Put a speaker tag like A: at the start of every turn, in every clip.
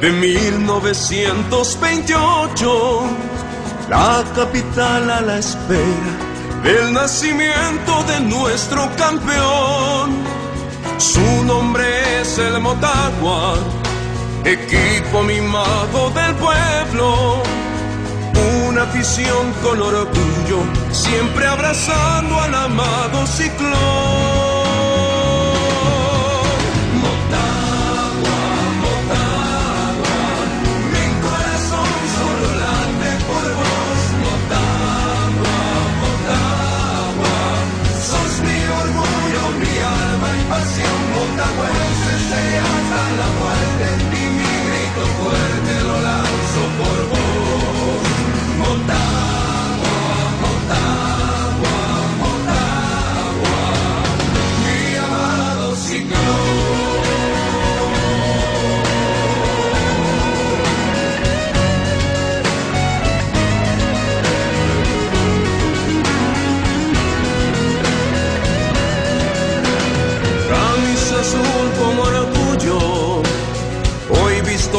A: de 1928, la capital a la espera del nacimiento de nuestro campeón. Su nombre es el Motagua, equipo mimado del pueblo. Una afición con orgullo, siempre abrazando al amado ciclón.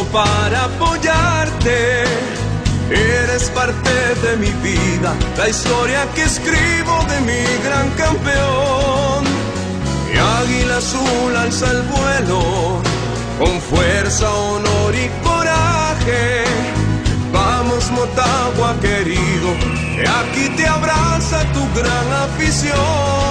A: Para apoyarte. Eres parte de mi vida, la historia que escribo de mi gran campeón. Mi águila azul alza el vuelo, con fuerza, honor y coraje. Vamos Motagua querido, que aquí te abraza tu gran afición.